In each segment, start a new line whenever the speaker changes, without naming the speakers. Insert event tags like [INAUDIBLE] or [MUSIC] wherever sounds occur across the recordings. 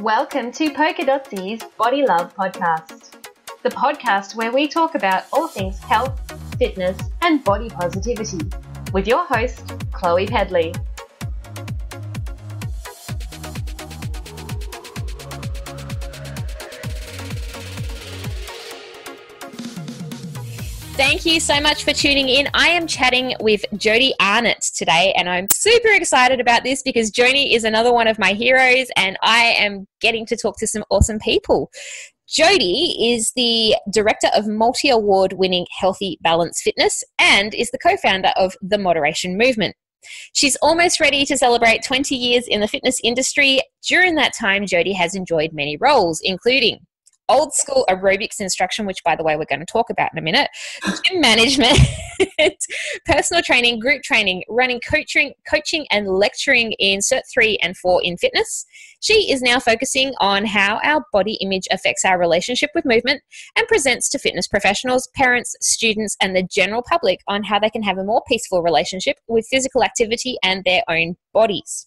Welcome to Polkadotsi's Body Love Podcast, the podcast where we talk about all things health, fitness, and body positivity with your host, Chloe Pedley.
Thank you so much for tuning in. I am chatting with Jodie Arnot today, and I'm super excited about this because Jodie is another one of my heroes, and I am getting to talk to some awesome people. Jodie is the director of multi award winning Healthy Balance Fitness and is the co founder of the Moderation Movement. She's almost ready to celebrate 20 years in the fitness industry. During that time, Jodie has enjoyed many roles, including old school aerobics instruction, which by the way, we're going to talk about in a minute, gym management, [LAUGHS] personal training, group training, running coaching, coaching and lecturing in Cert 3 and 4 in fitness. She is now focusing on how our body image affects our relationship with movement and presents to fitness professionals, parents, students, and the general public on how they can have a more peaceful relationship with physical activity and their own bodies.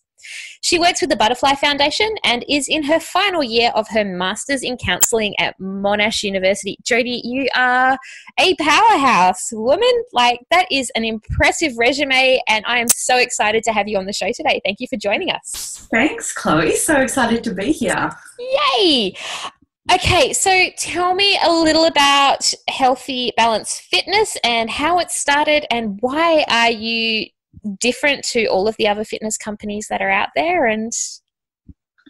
She works with the Butterfly Foundation and is in her final year of her Masters in Counseling at Monash University. Jodie, you are a powerhouse woman. Like, that is an impressive resume, and I am so excited to have you on the show today. Thank you for joining us.
Thanks, Chloe. So excited to be here.
Yay! Okay, so tell me a little about Healthy Balance Fitness and how it started, and why are you different to all of the other fitness companies that are out there and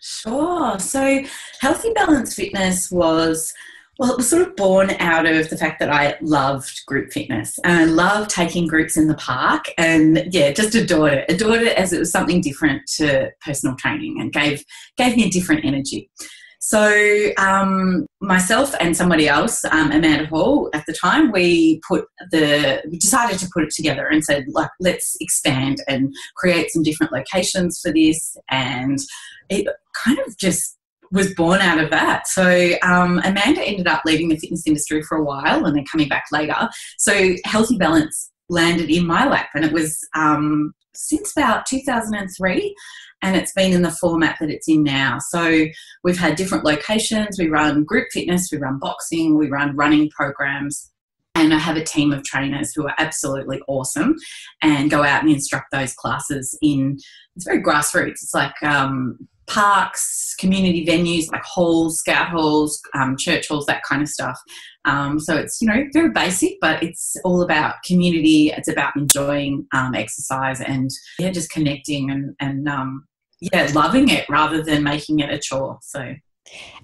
sure so healthy balance fitness was well, it was sort of born out of the fact that I loved group fitness and I loved taking groups in the park and yeah, just adored it. Adored it as it was something different to personal training and gave gave me a different energy. So um, myself and somebody else, um, Amanda Hall, at the time, we put the we decided to put it together and said, like, let's expand and create some different locations for this, and it kind of just was born out of that. So um, Amanda ended up leaving the fitness industry for a while and then coming back later. So Healthy Balance landed in my lap, and it was um, since about 2003 and it's been in the format that it's in now. So we've had different locations. We run group fitness, we run boxing, we run running programs. And I have a team of trainers who are absolutely awesome and go out and instruct those classes in, it's very grassroots. It's like um, parks, community venues like halls, scout halls, um, church halls, that kind of stuff. Um, so it's you know very basic, but it's all about community. It's about enjoying um, exercise and yeah, just connecting and and um, yeah, loving it rather than making it a chore. So.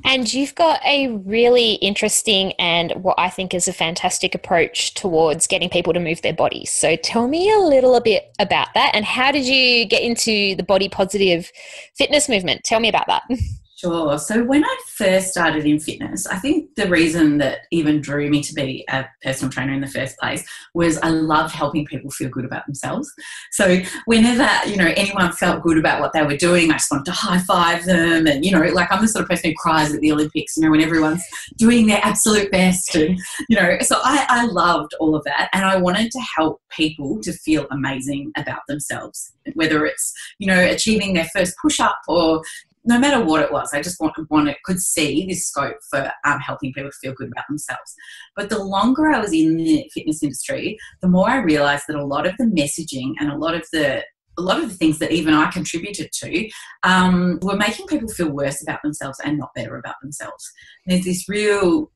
And you've got a really interesting and what I think is a fantastic approach towards getting people to move their bodies. So tell me a little bit about that and how did you get into the body positive fitness movement? Tell me about that. [LAUGHS]
Sure. So when I first started in fitness, I think the reason that even drew me to be a personal trainer in the first place was I loved helping people feel good about themselves. So whenever, you know, anyone felt good about what they were doing, I just wanted to high five them. And, you know, like I'm the sort of person who cries at the Olympics, you know, when everyone's doing their absolute best. And, you know, so I, I loved all of that. And I wanted to help people to feel amazing about themselves, whether it's, you know, achieving their first push up or, no matter what it was, I just wanted, wanted could see this scope for um, helping people feel good about themselves. But the longer I was in the fitness industry, the more I realised that a lot of the messaging and a lot of the a lot of the things that even I contributed to um, were making people feel worse about themselves and not better about themselves. there's this real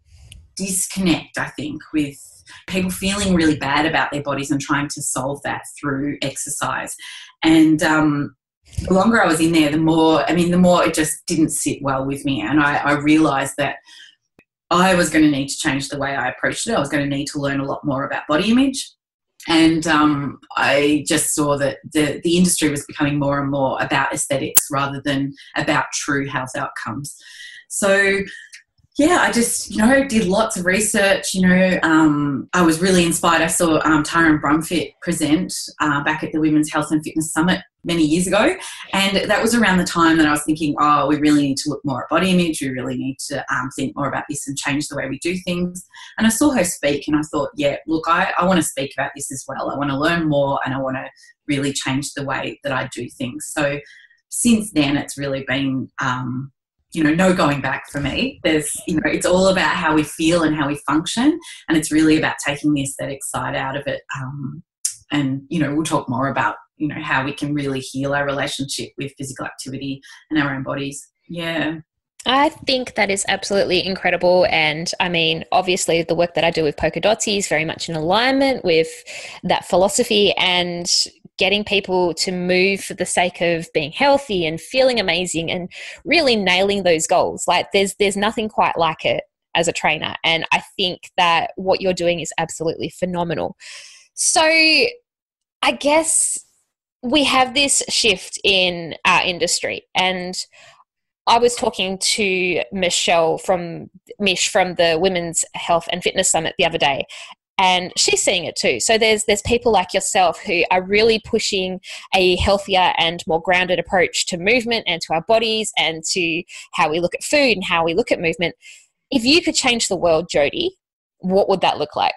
disconnect, I think, with people feeling really bad about their bodies and trying to solve that through exercise. And um, the longer I was in there, the more, I mean, the more it just didn't sit well with me. And I, I realized that I was going to need to change the way I approached it. I was going to need to learn a lot more about body image. And um, I just saw that the, the industry was becoming more and more about aesthetics rather than about true health outcomes. So yeah, I just, you know, did lots of research. You know, um, I was really inspired. I saw um, Taryn Brumfitt present uh, back at the Women's Health and Fitness Summit many years ago. And that was around the time that I was thinking, oh, we really need to look more at body image. We really need to um, think more about this and change the way we do things. And I saw her speak and I thought, yeah, look, I, I want to speak about this as well. I want to learn more and I want to really change the way that I do things. So since then, it's really been um, you know, no going back for me. There's, you know, it's all about how we feel and how we function, and it's really about taking the aesthetic side out of it. Um, and you know, we'll talk more about you know how we can really heal our relationship with physical activity and our own bodies. Yeah.
I think that is absolutely incredible. And I mean, obviously, the work that I do with Polkadotsi is very much in alignment with that philosophy and getting people to move for the sake of being healthy and feeling amazing and really nailing those goals. Like there's there's nothing quite like it as a trainer. And I think that what you're doing is absolutely phenomenal. So I guess we have this shift in our industry and I was talking to Michelle from Mish from the Women's Health and Fitness Summit the other day, and she's seeing it too. So there's there's people like yourself who are really pushing a healthier and more grounded approach to movement and to our bodies and to how we look at food and how we look at movement. If you could change the world, Jodie, what would that look like?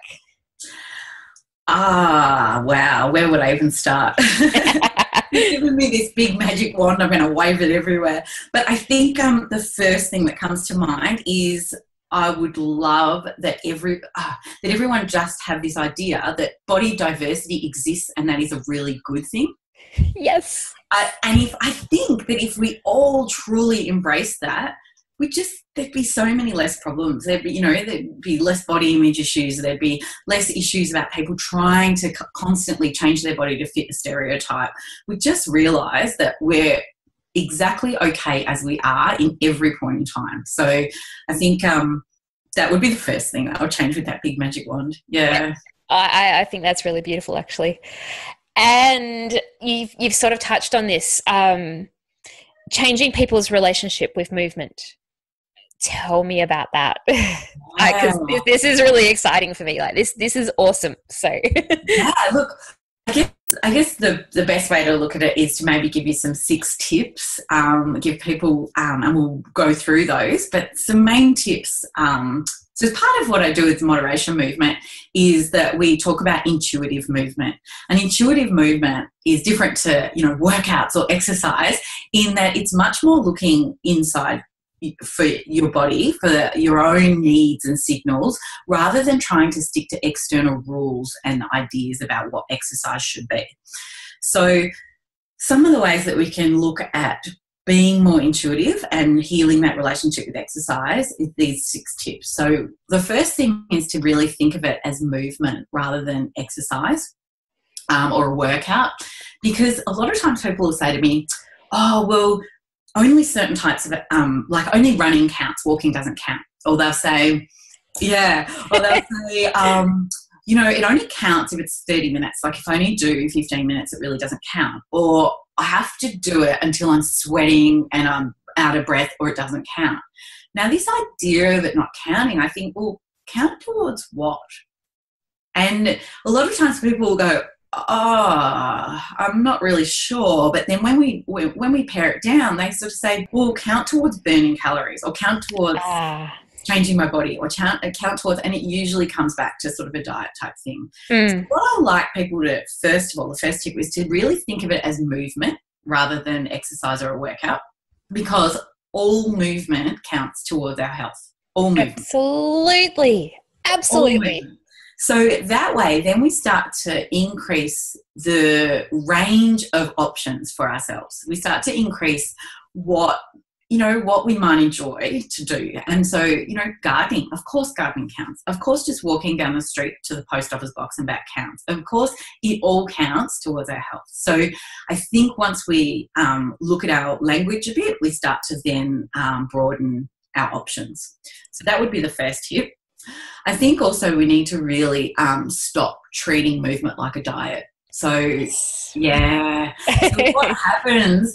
Ah, wow. Where would I even start? [LAUGHS] You've me this big magic wand. I'm going to wave it everywhere. But I think um, the first thing that comes to mind is I would love that every uh, that everyone just have this idea that body diversity exists and that is a really good thing.
Yes.
Uh, and if I think that if we all truly embrace that, we just there'd be so many less problems. There'd be, you know, there'd be less body image issues. There'd be less issues about people trying to constantly change their body to fit a stereotype. We just realise that we're exactly okay as we are in every point in time. So I think um, that would be the first thing that I would change with that big magic wand. Yeah.
I, I think that's really beautiful, actually. And you've, you've sort of touched on this um, changing people's relationship with movement tell me about that [LAUGHS] because wow. this is really exciting for me like this this is awesome so
yeah look I guess, I guess the, the best way to look at it is to maybe give you some six tips, um, give people, um, and we'll go through those. But some main tips. Um, so, part of what I do with moderation movement is that we talk about intuitive movement. And intuitive movement is different to you know workouts or exercise in that it's much more looking inside for your body, for your own needs and signals, rather than trying to stick to external rules and ideas about what exercise should be. So, some of the ways that we can look at being more intuitive and healing that relationship with exercise is these six tips. So, the first thing is to really think of it as movement rather than exercise um, or a workout, because a lot of times people will say to me, Oh, well, only certain types of um, like only running counts, walking doesn't count. Or they'll say, yeah, or they'll [LAUGHS] say, um, you know, it only counts if it's 30 minutes. Like if I only do 15 minutes, it really doesn't count. Or I have to do it until I'm sweating and I'm out of breath or it doesn't count. Now, this idea of it not counting, I think, well, count towards what? And a lot of times people will go, oh, I'm not really sure. But then when we when we pare it down, they sort of say, well, count towards burning calories or count towards ah. changing my body or count, count towards, and it usually comes back to sort of a diet type thing. Mm. So what I like people to, first of all, the first tip is to really think of it as movement rather than exercise or a workout because all movement counts towards our health. All movement.
Absolutely. Absolutely.
So that way, then we start to increase the range of options for ourselves. We start to increase what you know what we might enjoy to do. And so you know gardening of course gardening counts. Of course just walking down the street to the post office box and back counts. Of course it all counts towards our health. So i think once we um, look at our language a bit we start to then um, broaden our options. So that would be the first tip I think also we need to really um, stop treating movement like a diet. So, yeah. so what [LAUGHS] happens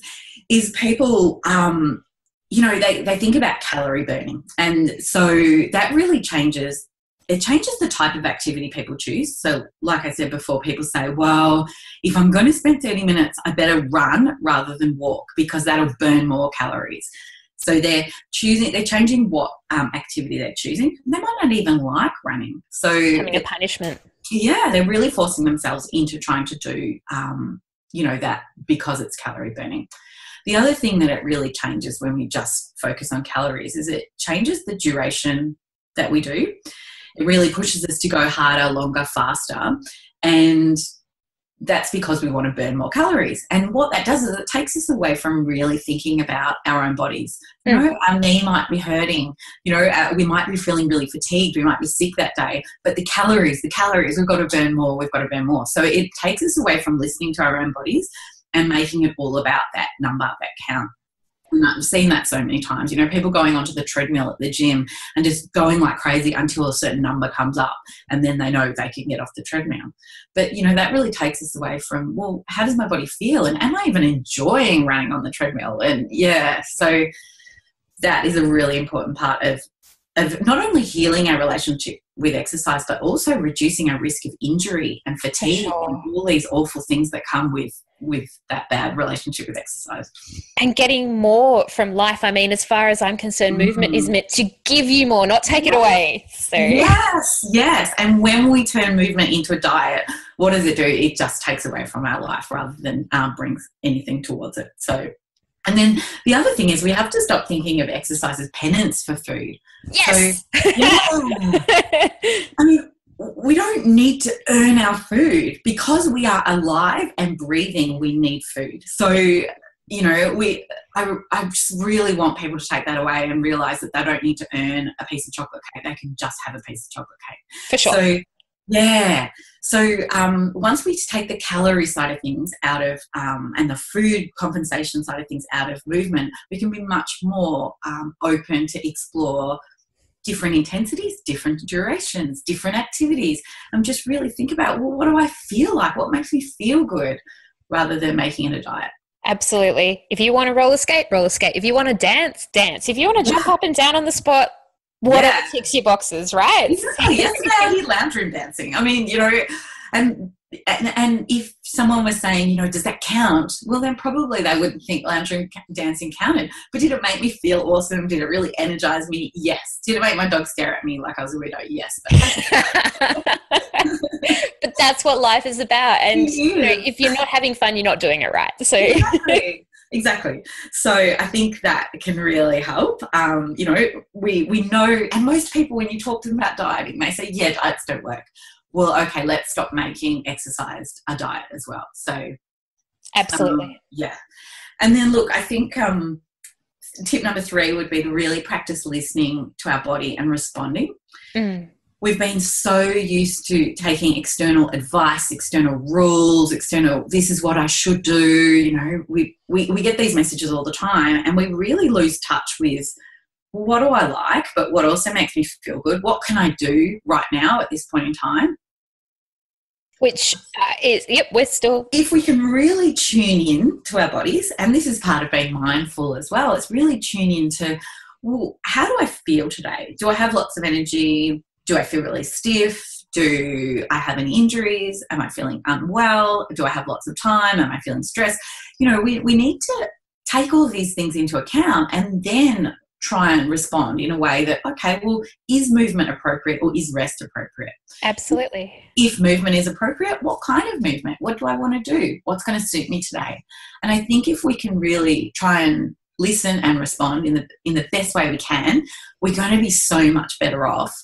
is people, um, you know, they, they think about calorie burning. And so that really changes. It changes the type of activity people choose. So, like I said before, people say, well, if I'm going to spend 30 minutes, I better run rather than walk because that'll burn more calories. So they're choosing, they're changing what um, activity they're choosing. They might not even like running. So
having a punishment.
Yeah, they're really forcing themselves into trying to do, um, you know, that because it's calorie burning. the other thing that it really changes when we just focus on calories is it changes the duration that we do. It really pushes us to go harder, longer, faster. And that's because we want to burn more calories. And what that does is it takes us away from really thinking about our own bodies. You know, our knee might be hurting. You know, uh, we might be feeling really fatigued. We might be sick that day. But the calories, the calories, we've got to burn more. We've got to burn more. So it takes us away from listening to our own bodies and making it all about that number, that count. And I've seen that so many times. You know, people going onto the treadmill at the gym and just going like crazy until a certain number comes up, and then they know they can get off the treadmill. But you know, that really takes us away from well, how does my body feel, and am I even enjoying running on the treadmill? And yeah, so that is a really important part of of not only healing our relationship with exercise, but also reducing our risk of injury and fatigue sure. and all these awful things that come with with that bad relationship with exercise.
And getting more from life. I mean, as far as I'm concerned, mm. movement is mm. meant to give you more, not take it away. So
Yes, yes. And when we turn movement into a diet, what does it do? It just takes away from our life rather than um, brings anything towards it. So and then the other thing is we have to stop thinking of exercise as penance for food.
Yes.
So, yeah. [LAUGHS] I mean, we don't need to earn our food because we are alive and breathing. We need food. So, you know, we I, I just really want people to take that away and realize that they don't need to earn a piece of chocolate cake. They can just have a piece of chocolate cake.
For sure.
So yeah. So um, once we take the calorie side of things out of um, and the food compensation side of things out of movement, we can be much more um, open to explore different intensities, different durations, different activities, and just really think about well, what do I feel like? What makes me feel good, rather than making it a diet.
Absolutely. If you want to roller skate, roller skate. If you want to dance, dance. If you want to jump up and down on the spot, whatever yeah. ticks your boxes, right?
Yesterday lounge room dancing. I mean, you know, and, and and if someone was saying, you know, does that count? Well, then probably they wouldn't think lounge room dancing counted. But did it make me feel awesome? Did it really energize me? Yes. Did it make my dog stare at me like I was a weirdo? Yes.
But, [LAUGHS] but that's what life is about. And you know, if you're not having fun, you're not doing it right. So.
Exactly exactly. So I think that can really help. Um, you know, we we know, and most people, when you talk to them about dieting, they say, "Yeah, diets don't work." Well, okay, let's stop making exercise a diet as well. So,
absolutely,
um, yeah. And then look, I think um, tip number three would be to really practice listening to our body and responding. Mm we've been so used to taking external advice, external rules, external, this is what I should do. You know, we, we, we get these messages all the time and we really lose touch with what do I like, but what also makes me feel good? What can I do right now at this point in time?
Which uh, is, yep, we're still.
If we can really tune in to our bodies, and this is part of being mindful as well, it's really tune in to, well, how do I feel today? Do I have lots of energy? Do I feel really stiff? Do I have any injuries? Am I feeling unwell? Do I have lots of time? Am I feeling stressed? You know, we, we need to take all these things into account and then try and respond in a way that, okay, well, is movement appropriate or is rest appropriate?
Absolutely.
If movement is appropriate, what kind of movement? What do I want to do? What's going to suit me today? And I think if we can really try and listen and respond in the in the best way we can, we're going to be so much better off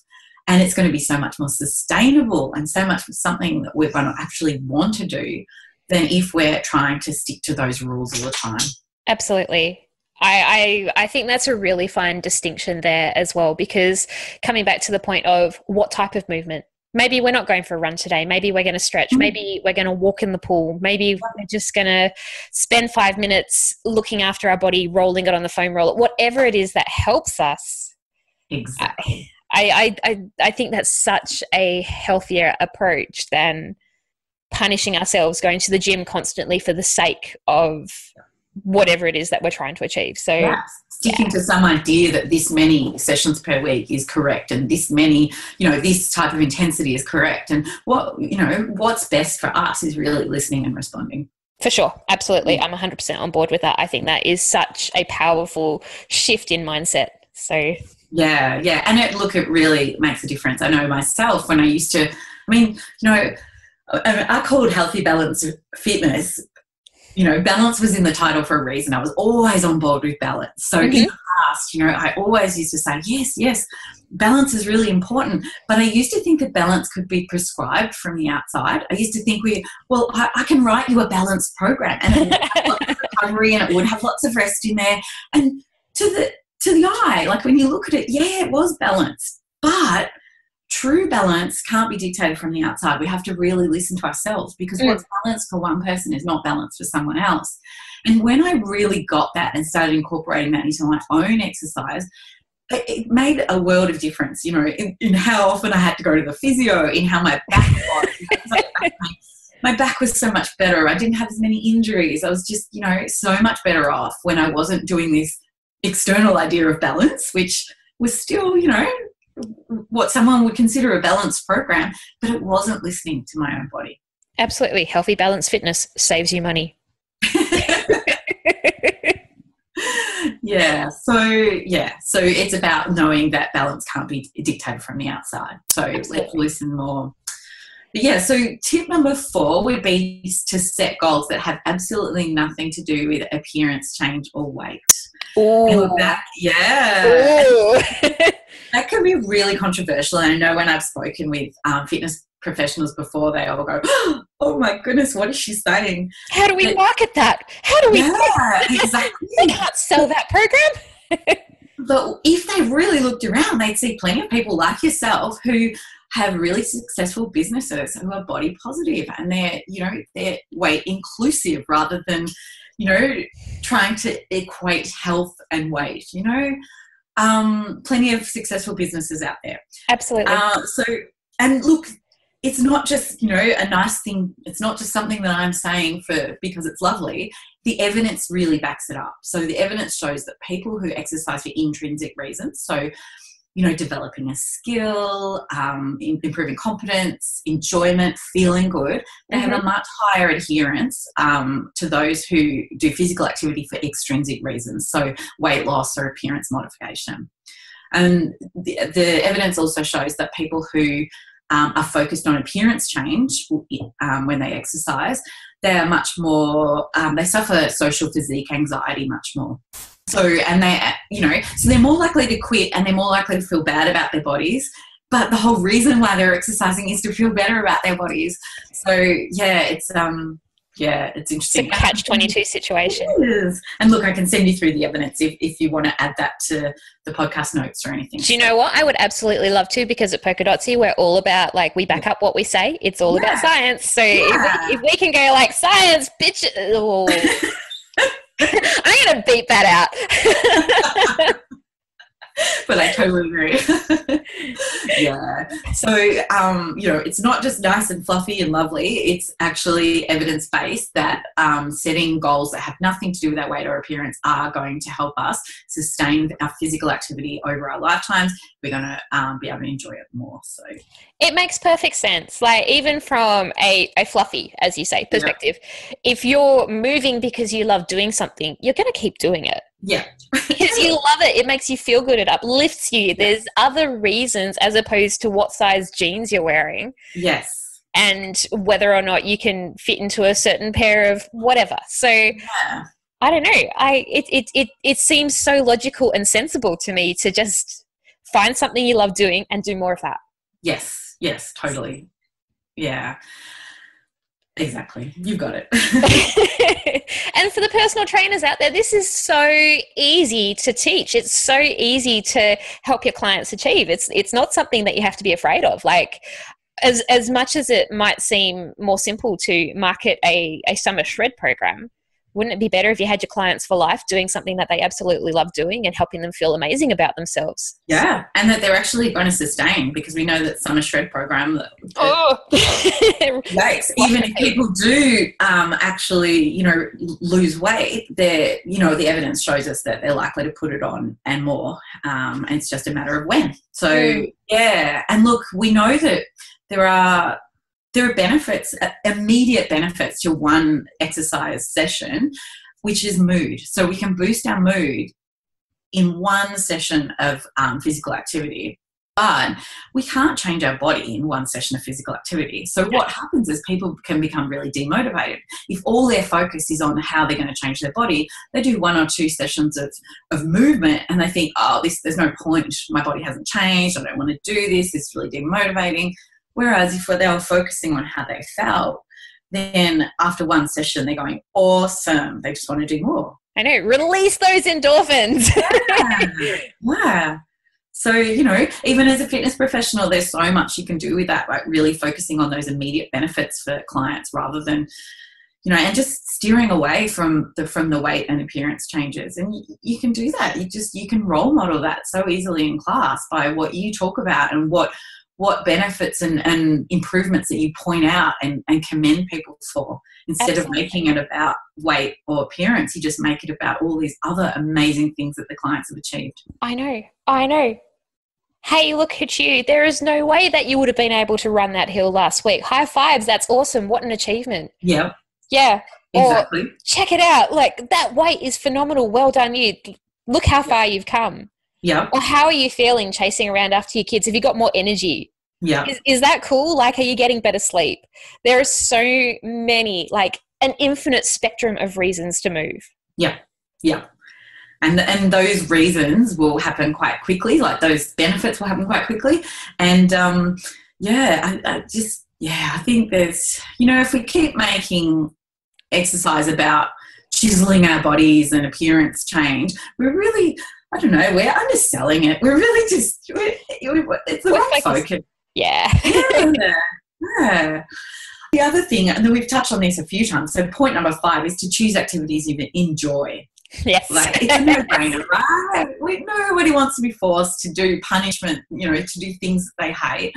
and it's going to be so much more sustainable and so much something that we're going to actually want to do than if we're trying to stick to those rules all the time.
Absolutely. I, I, I think that's a really fine distinction there as well because coming back to the point of what type of movement maybe we're not going for a run today maybe we're going to stretch mm-hmm. maybe we're going to walk in the pool maybe we're just going to spend five minutes looking after our body rolling it on the foam roller whatever it is that helps us
exactly
I, I, I think that's such a healthier approach than punishing ourselves going to the gym constantly for the sake of whatever it is that we're trying to achieve. So yeah.
sticking yeah. to some idea that this many sessions per week is correct and this many, you know, this type of intensity is correct. And what, you know, what's best for us is really listening and responding.
For sure. Absolutely. I'm 100% on board with that. I think that is such a powerful shift in mindset. So
yeah, yeah. And it, look, it really makes a difference. I know myself when I used to, I mean, you know, I called healthy balance fitness you know, balance was in the title for a reason. I was always on board with balance. So mm-hmm. in the past, you know, I always used to say, yes, yes, balance is really important. But I used to think that balance could be prescribed from the outside. I used to think we, well, I, I can write you a balanced program and it would have lots of [LAUGHS] recovery and it would have lots of rest in there. And to the to the eye, like when you look at it, yeah, it was balanced. But true balance can't be dictated from the outside. We have to really listen to ourselves because mm. what's balanced for one person is not balanced for someone else. And when I really got that and started incorporating that into my own exercise, it made a world of difference, you know, in, in how often I had to go to the physio, in how my back was. my back was so much better. I didn't have as many injuries. I was just, you know, so much better off when I wasn't doing this external idea of balance, which was still, you know, what someone would consider a balanced program, but it wasn't listening to my own body.
Absolutely. Healthy balanced fitness saves you money. [LAUGHS]
yeah. So, yeah. So it's about knowing that balance can't be dictated from the outside. So Absolutely. let's listen more. But yeah, so tip number four would be to set goals that have absolutely nothing to do with appearance change or weight.
Ooh.
That, yeah. [LAUGHS] that can be really controversial. And I know when I've spoken with um, fitness professionals before, they all go, [GASPS] "Oh my goodness, what is she saying?"
How do we but, market that? How do we?
Yeah, exactly.
can't sell that program. [LAUGHS]
but if they really looked around, they'd see plenty of people like yourself who have really successful businesses who are body positive and they're you know they're weight inclusive rather than you know trying to equate health and weight you know? Um, plenty of successful businesses out there.
Absolutely.
Uh, so and look it's not just you know a nice thing it's not just something that i'm saying for because it's lovely. The evidence really backs it up. So the evidence shows that people who exercise for intrinsic reasons so you know, developing a skill, um, improving competence, enjoyment, feeling good, they mm-hmm. have a mm-hmm. much higher adherence um, to those who do physical activity for extrinsic reasons, so weight loss or appearance modification. And the, the evidence also shows that people who um, are focused on appearance change um, when they exercise, they are much more, um, they suffer social physique anxiety much more. So, and they, you know, so they're more likely to quit and they're more likely to feel bad about their bodies. But the whole reason why they're exercising is to feel better about their bodies. So, yeah, it's, um, yeah, it's interesting.
It's a catch 22 situation.
And look, I can send you through the evidence if, if you want to add that to the podcast notes or anything.
Do you know what? I would absolutely love to because at Polkadotsi, we're all about like, we back up what we say. It's all yeah. about science. So yeah. if, if, we can go like, science, bitch. Oh. [LAUGHS] [LAUGHS] I'm going to beat that
out. [LAUGHS] [LAUGHS] but I totally agree. [LAUGHS] yeah. So, um, you know, it's not just nice and fluffy and lovely. It's actually evidence based that um, setting goals that have nothing to do with our weight or appearance are going to help us sustain our physical activity over our lifetimes. We're going to um, be able to enjoy it more. So,
it makes perfect sense. Like, even from a, a fluffy, as you say, perspective, yeah. if you're moving because you love doing something, you're going to keep doing it.
Yeah.
because you love it. It makes you feel good. It uplifts you. Yeah. There's other reasons as opposed to what size jeans you're wearing.
Yes.
And whether or not you can fit into a certain pair of whatever. So yeah. I don't know. I it, it it it seems so logical and sensible to me to just find something you love doing and do more of that.
Yes. Yes, totally. Yeah. Exactly. You've got it. [LAUGHS]
and for the personal trainers out there, this is so easy to teach. It's so easy to help your clients achieve. It's it's not something that you have to be afraid of. Like as as much as it might seem more simple to market a, a summer shred program, wouldn't it be better if you had your clients for life doing something that they absolutely love doing and helping them feel amazing about themselves?
Yeah, and that they're actually going to sustain because we know that summer shred program. That, oh, [LAUGHS] yikes! Even if people do um, actually, you know, lose weight, they're you know the evidence shows us that they're likely to put it on and more. Um, and it's just a matter of when. So mm. yeah, and look, we know that there are there are benefits, uh, immediate benefits to one exercise session, which is mood. So we can boost our mood in one session of um, physical activity. But we can't change our body in one session of physical activity. So what happens is people can become really demotivated. If all their focus is on how they're going to change their body, they do one or two sessions of, of movement and they think, oh, this there's no point. My body hasn't changed. I don't want to do this. It's really demotivating. Whereas if they were focusing on how they felt, then after one session, they're going, awesome. They just want to do more.
I know, release those endorphins.
yeah. [LAUGHS] yeah. So, you know, even as a fitness professional, there's so much you can do with that, like really focusing on those immediate benefits for clients rather than, you know, and just steering away from the from the weight and appearance changes. And you, you can do that. You just you can role model that so easily in class by what you talk about and what what benefits and, and improvements that you point out and, and commend people for. Instead Absolutely. of making it about weight or appearance you just make it about all these other amazing things that the clients have achieved.
I know. I know. Hey look at you. There is no way that you would have been able to run that hill last week. High fives that's awesome. What an achievement.
Yeah.
Yeah.
Exactly.
or, check it out. Like that weight is phenomenal. Well done you. Look how far you've come
yeah.
Or how are you feeling chasing around after your kids? Have you got more energy?
Yeah.
Is, is that cool? Like, are you getting better sleep? There are so many, like, an infinite spectrum of reasons to move.
Yeah. Yeah. And, and those reasons will happen quite quickly, like those benefits will happen quite quickly. And um, yeah, I, I just, yeah, I think there's, you know, if we keep making exercise about chiseling our bodies and appearance change, we're really I don't know, we're underselling it. We're really just, we're, it's the wrong focus.
Yeah.
yeah. [LAUGHS] yeah. The other thing, and we've touched on this a few times, so point number five is to choose activities you enjoy.
Yes.
Like, it's a no-brainer, [LAUGHS] right? We, nobody wants to be forced to do punishment, you know, to do things they hate.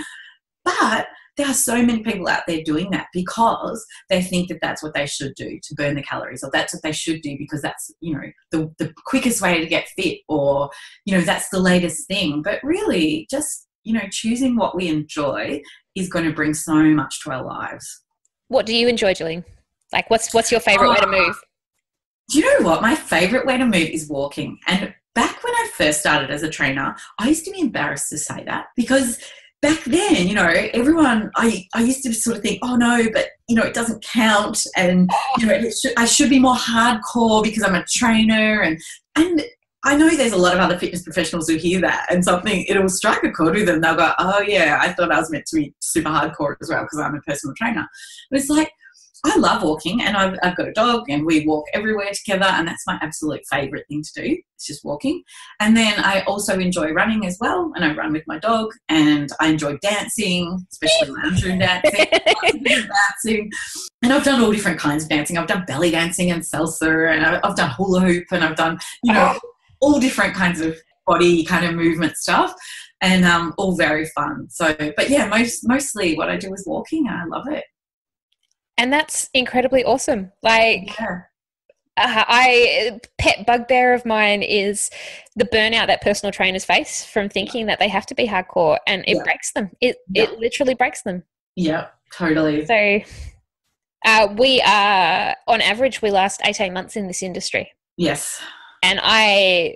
But there are so many people out there doing that because they think that that's what they should do to burn the calories or that's what they should do because that's you know the, the quickest way to get fit or you know that's the latest thing. But really just you know choosing what we enjoy is going to bring so much to our lives.
What do you enjoy doing? Like what's what's your favorite way to ah. move
do you know what? My favorite way to move is walking. And back when i first started as a trainer i used to be embarrassed to say that because back then, you know, everyone, I, I used to sort of think, oh no, but, you know, it doesn't count. And, you know, should, I should be more hardcore because I'm a trainer. And, and I know there's a lot of other fitness professionals who hear that and something, it'll strike a chord with them. They'll go, oh yeah, I thought I was meant to be super hardcore as well because I'm a personal trainer. But it's like, I love walking and I've, I've, got a dog and we walk everywhere together and that's my absolute favourite thing to do. It's just walking. And then I also enjoy running as well and I run with my dog and I enjoy dancing, especially lounge room dancing, [LAUGHS] dancing. And I've done all different kinds of dancing. I've done belly dancing and salsa and I've done hula hoop and I've done, you know, all different kinds of body kind of movement stuff and um, all very fun. So, but yeah, most mostly what I do is walking and I love it
and that's incredibly awesome. Like, yeah. uh, I pet bugbear of mine is the burnout that personal trainers face from thinking that they have to be hardcore, and it yeah. breaks them. It yeah. it literally breaks them.
Yeah, totally.
So, uh, we are on average we last eighteen months in this industry.
Yes,
and I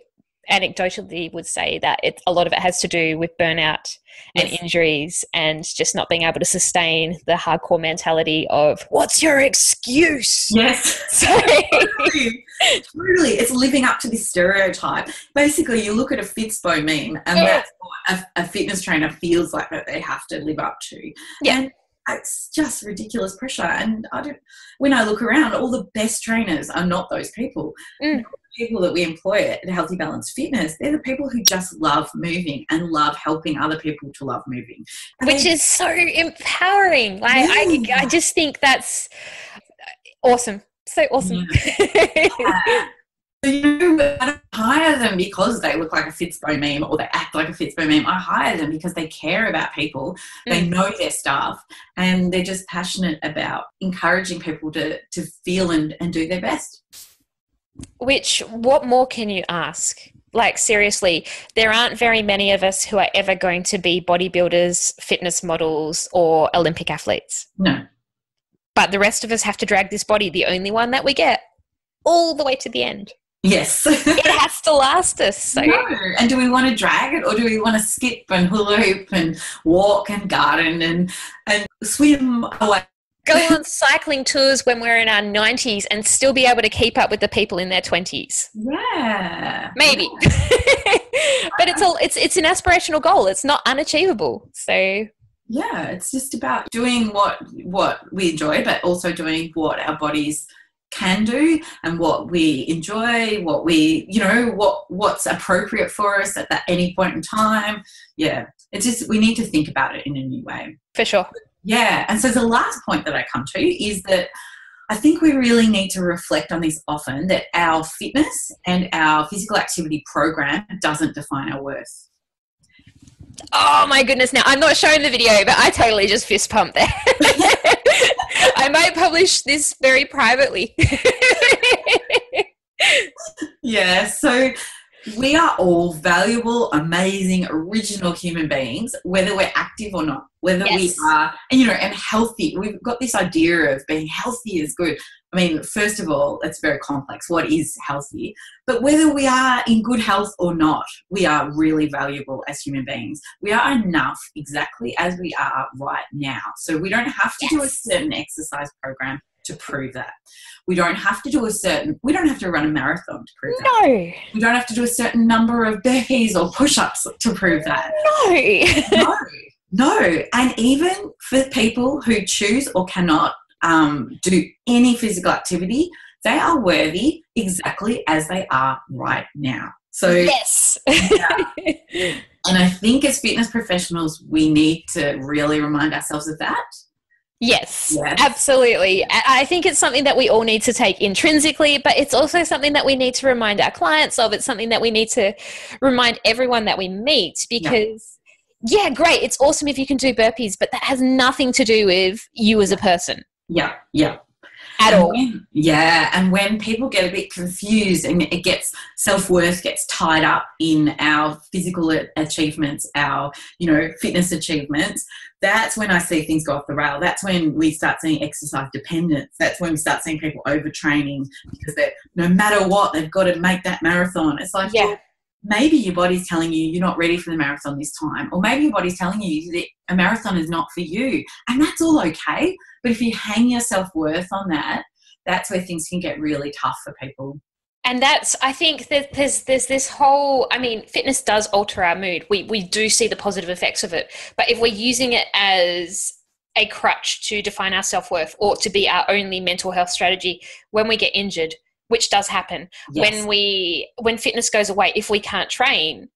anecdotally would say that it, a lot of it has to do with burnout and injuries and just not being able to sustain the hardcore mentality of what's your excuse
yes [LAUGHS] so totally. it's living up to this stereotype basically you look at a fitspo meme and yeah. that's what a, a, fitness trainer feels like that they have to live up to
yeah.
and it's just ridiculous pressure and i don't when i look around all the best trainers are not those people
mm
people that we employ at Healthy Balance Fitness, they're the people who just love moving and love helping other people to love moving.
And Which they, is so empowering. Like yeah. I, I just think that's awesome. So awesome.
Yeah. [LAUGHS] you know, I don't hire them because they look like a Fitspo meme or they act like a Fitspo meme. I hire them because they care about people, mm. they know their staff, and they're just passionate about encouraging people to to feel and, and do their best.
Which, what more can you ask? Like, seriously, there aren't very many of us who are ever going to be bodybuilders, fitness models, or Olympic athletes.
No.
But the rest of us have to drag this body, the only one that we get, all the way to the end.
Yes.
it has to last us. [LAUGHS] So.
No. And do we want to drag it or do we want to skip and hula hoop and walk and garden and, and swim away?
Go on cycling tours when we're in our 90s and still be able to keep up with the people in their 20s.
Yeah.
Maybe. [LAUGHS] but it's all it's it's an aspirational goal. It's not unachievable. So
yeah, it's just about doing what what we enjoy, but also doing what our bodies can do and what we enjoy, what we you know what what's appropriate for us at that any point in time. Yeah, it's just we need to think about it in a new way.
For sure.
Yeah, and so the last point that I come to is that I think we really need to reflect on this often that our fitness and our physical activity program doesn't define our worth.
Oh my goodness! Now I'm not showing the video, but I totally just fist pumped there. [LAUGHS] [LAUGHS] [LAUGHS] I might publish this very privately. [LAUGHS]
yeah, so we are all valuable, amazing, original human beings, whether we're active or not, whether yes. we are, and you know, and healthy. We've got this idea of being healthy is good. I mean, first of all, it's very complex. What is healthy? But whether we are in good health or not, we are really valuable as human beings. We are enough exactly as we are right now. So we don't have to yes. do a certain exercise program to prove that. We don't have to do a certain, we don't have to run a marathon to prove
no.
that. No. We don't have to do a certain number of burpees or push ups to prove that.
No. [LAUGHS]
no. No. And even for people who choose or cannot um, do any physical activity, they are worthy exactly as they are right now. So,
yes.
yeah. And I think as fitness professionals, we need to really remind ourselves of that
Yes, yes, absolutely. I think it's something that we all need to take intrinsically, but it's also something that we need to remind our clients of. It's something that we need to remind everyone that we meet because, yeah, yeah great, it's awesome if you can do burpees, but that has nothing to do with you as a person.
Yeah, yeah
at
and
all.
When, yeah, and when people get a bit confused and it gets self worth gets tied up in our physical achievements, our you know fitness achievements, that's when I see things go off the rail. That's when we start seeing exercise dependence. That's when we start seeing people overtraining because they no matter what they've got to make that marathon. It's like yeah. Well, maybe your body's telling you you're not ready for the marathon this time, or maybe your body's telling you that a marathon is not for you, and that's all okay. But if you hang your self worth on that, that's where things can get really tough for people.
And that's, I think that there's there's this whole. I mean, fitness does alter our mood. We we do see the positive effects of it, but if we're using it as a crutch to define our self worth or to be our only mental health strategy when we get injured, which does happen yes. when we when fitness goes away if we can't train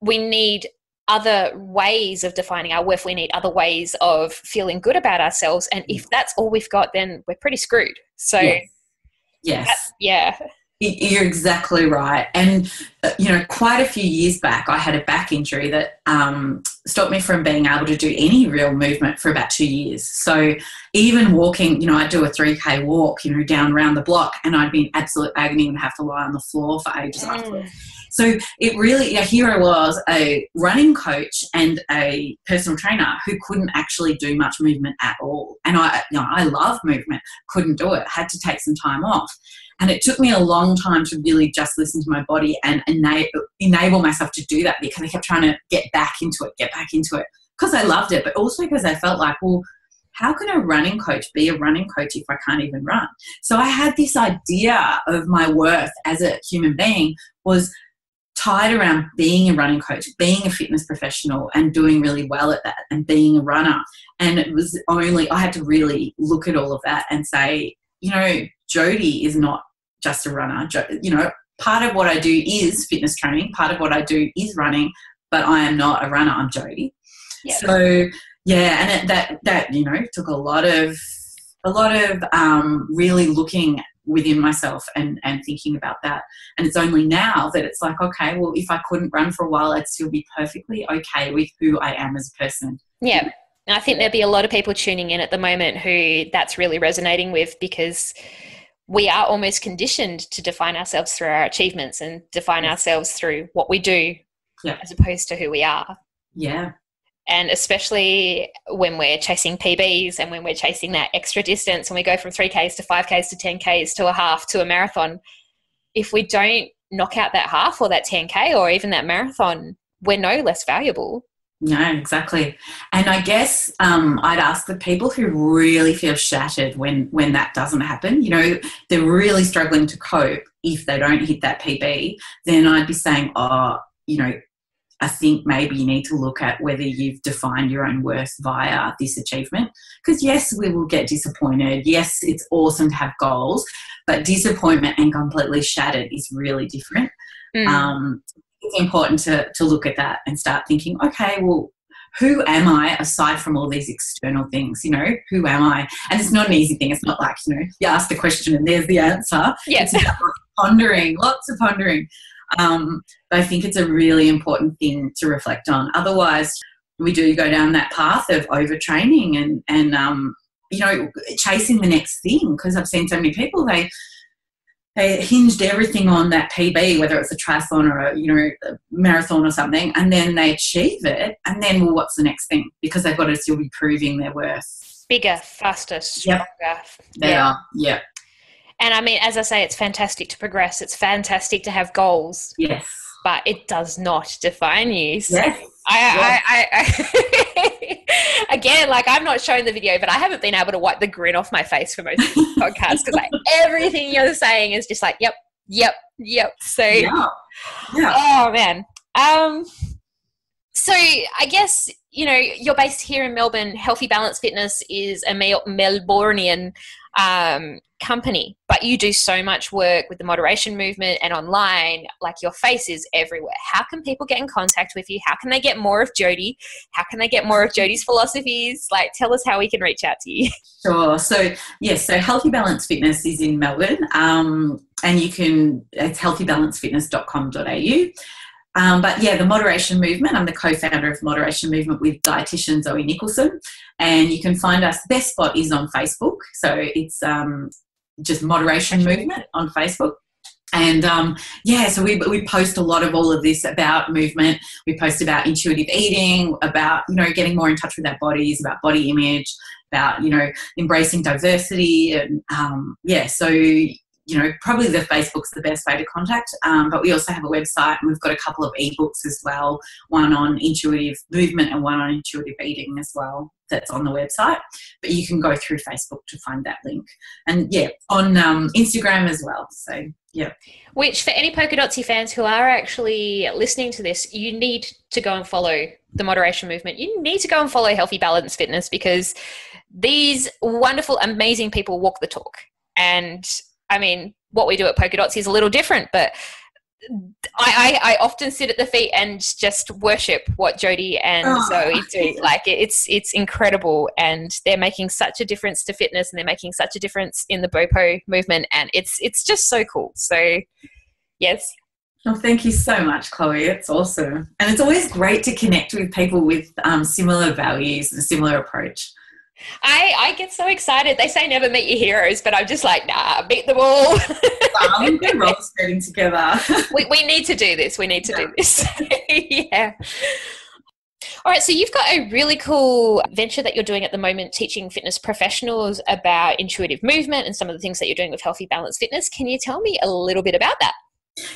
we need other ways of defining our worth we need other ways of feeling good about ourselves and if mm. that's all we've got then we're pretty screwed so
yes, yes.
yeah
you're exactly right. And, uh, you know, quite a few years back, I had a back injury that um, stopped me from being able to do any real movement for about two years. So even walking, you know, I'd do a 3K walk, you know, down around the block and I'd be in absolute agony and have to lie on the floor for ages mm. afterwards. So it really, you know, here I was, a running coach and a personal trainer who couldn't actually do much movement at all. And I, you know, I love movement, couldn't do it, had to take some time off. And it took me a long time to really just listen to my body and enable, enable myself to do that because I kept trying to get back into it, get back into it because I loved it, but also because I felt like, well, how can a running coach be a running coach if I can't even run? So I had this idea of my worth as a human being was tied around being a running coach, being a fitness professional, and doing really well at that, and being a runner. And it was only, I had to really look at all of that and say, you know, Jodie is not just a runner. You know, part of what I do is fitness training, part of what I do is running, but I am not a runner, I'm Jodie. Yep. So, yeah, and it, that, that, you know, took a lot of, a lot of um, really looking within myself and, and thinking about that. And it's only now that it's like, okay, well, if I couldn't run for a while, I'd still be perfectly okay with who I am as a person.
Yeah. I think there'll be a lot of people tuning in at the moment who that's really resonating with because we are almost conditioned to define ourselves through our achievements and define ourselves through what we do
yeah.
as opposed to who we are.
Yeah.
And especially when we're chasing PBs and when we're chasing that extra distance and we go from 3Ks to 5Ks to 10Ks to a half to a marathon, if we don't knock out that half or that 10k or even that marathon we're no less valuable
no, exactly. And I guess um, I'd ask the people who really feel shattered when when that doesn't happen. You know, they're really struggling to cope if they don't hit that PB. Then I'd be saying, oh, you know, I think maybe you need to look at whether you've defined your own worth via this achievement. Because yes, we will get disappointed. Yes, it's awesome to have goals, but disappointment and completely shattered is really different. Mm. Um, it's important to, to look at that and start thinking, okay, well, who am I aside from all these external things? You know, who am I? And it's not an easy thing. It's not like, you know, you ask the question and there's the answer.
Yes.
It's pondering, lots of pondering. Um, but I think it's a really important thing to reflect on. Otherwise, we do go down that path of overtraining and, and um, you know, chasing the next thing. Because I've seen so many people, they they hinged everything on that PB, whether it's a triathlon or a you know a marathon or something, and then they achieve it, and then well, what's the next thing? Because they've got to still be proving their worth.
Bigger, faster, stronger.
Yep. They yeah. are. Yeah.
And I mean, as I say, it's fantastic to progress. It's fantastic to have goals.
Yes.
But it does not define you.
So yes.
I, yes. I, I, I [LAUGHS] like I'm not showing the video, but I haven't been able to wipe the grin off my face for most [LAUGHS] podcasts because like everything you're saying is just like, yep, yep, yep. So,
yeah.
yeah. oh man. Um, so I guess you know you're based here in Melbourne. Healthy Balance Fitness is a Mel- Melburnian um, company, but you do so much work with the moderation movement and online. Like your face is everywhere. How can people get in contact with you? How can they get more of Jodie? How can they get more of Jodie's philosophies? Like, tell us how we can reach out to you. [LAUGHS]
Sure. So yes, so Healthy Balance Fitness is in Melbourne, um, and you can it's healthybalancefitness.com.au. Um, but yeah, the moderation movement. I'm the co-founder of Moderation Movement with dietitian Zoe Nicholson, and you can find us. Best spot is on Facebook, so it's um, just Moderation Movement on Facebook. And um, yeah, so we, we post a lot of all of this about movement. We post about intuitive eating, about you know getting more in touch with our bodies, about body image, about you know embracing diversity, and um, yeah. So you know, probably the Facebook's the best way to contact. Um, but we also have a website and we've got a couple of ebooks as well, one on intuitive movement and one on intuitive eating as well. That's on the website, but you can go through Facebook to find that link, and yeah, on um, Instagram as well. So yeah.
Which for any Polkadotsi fans who are actually listening to this, you need to go and follow the moderation movement. You need to go and follow Healthy Balance Fitness because these wonderful, amazing people walk the talk. And I mean, what we do at Polkadotsi is a little different, but I, I, I, often sit at the feet and just worship what Jodie and oh. Zoe do. Like it's it's incredible, and they're making such a difference to fitness, and they're making such a difference in the Bopo movement, and it's it's just so cool. So, yes.
Well, thank you so much, Chloe. It's awesome, and it's always great to connect with people with um, similar values and similar approach.
I, I get so excited. They say never meet your heroes, but I'm just like, nah, meet them all.
um, we're [LAUGHS] roller skating together.
we, we need to do this. We need to yeah. do this. [LAUGHS] yeah. All right, so you've got a really cool venture that you're doing at the moment, teaching fitness professionals about intuitive movement and some of the things that you're doing with Healthy Balance Fitness. Can you tell me a little bit about that?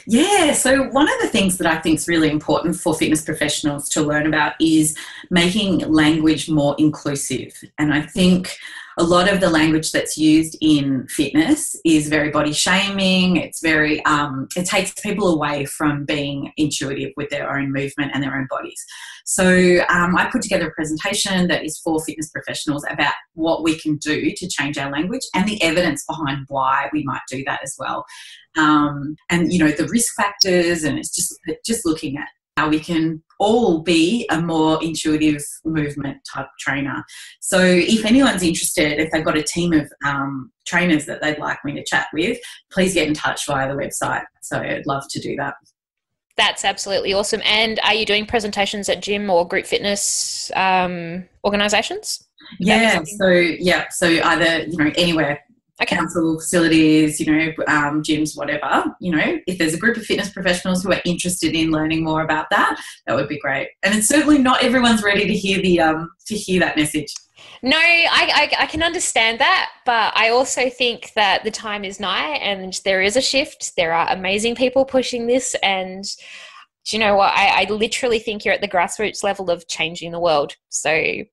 Yeah, so one of the things that I think is really important for fitness professionals to learn about is making language more inclusive. And I think a lot of the language that's used in fitness is very body shaming. It's very, um, it takes people away from being intuitive with their own movement and their own bodies. So um, I put together a presentation that is for fitness professionals about what we can do to change our language and the evidence behind why we might do that as well. Um, and you know the risk factors, and it's just just looking at how we can all be a more intuitive movement type trainer. So, if anyone's interested, if they've got a team of um, trainers that they'd like me to chat with, please get in touch via the website. So, I'd love to do that.
That's absolutely awesome. And are you doing presentations at gym or group fitness um, organizations?
Yeah. So, yeah. So, either, you know, anywhere
Okay.
council facilities, you know, um, gyms, whatever. You know, if there's a group of fitness professionals who are interested in learning more about that, that would be great. And it's certainly not everyone's ready to hear the um, to hear that message.
No, I, I, I can understand that, but I also think that the time is nigh and there is a shift. There are amazing people pushing this, and do you know what? I, I literally think you're at the grassroots level of changing the world. So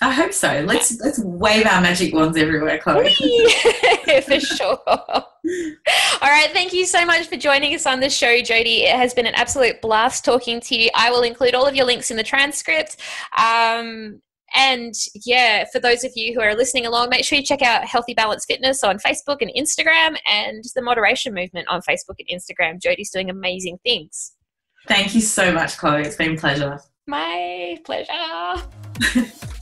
I hope so. Let's let's wave our magic wands everywhere, Chloe. [LAUGHS]
for sure. All right, thank you so much for joining us on the show, Jodie. It has been an absolute blast talking to you. I will include all of your links in the transcript. Um, and yeah, for those of you who are listening along, make sure you check out Healthy Balance Fitness on Facebook and Instagram and the Moderation Movement on Facebook and Instagram. Jodie's doing amazing things.
Thank you so much, Chloe. It's been a pleasure.
My pleasure. [LAUGHS]